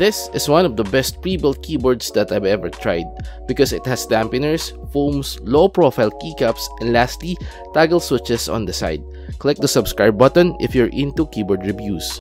This is one of the best pre-built keyboards that I've ever tried because it has dampeners, foams, low profile keycaps, and lastly, toggle switches on the side. Click the subscribe button if you're into keyboard reviews.